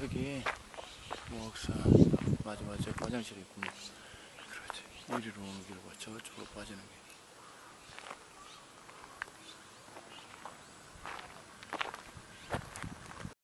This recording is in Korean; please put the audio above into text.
저기 목사 맞아 맞아 화장실이 있군 그렇지. 이리로 오는 길과 저쪽으로 빠지는 길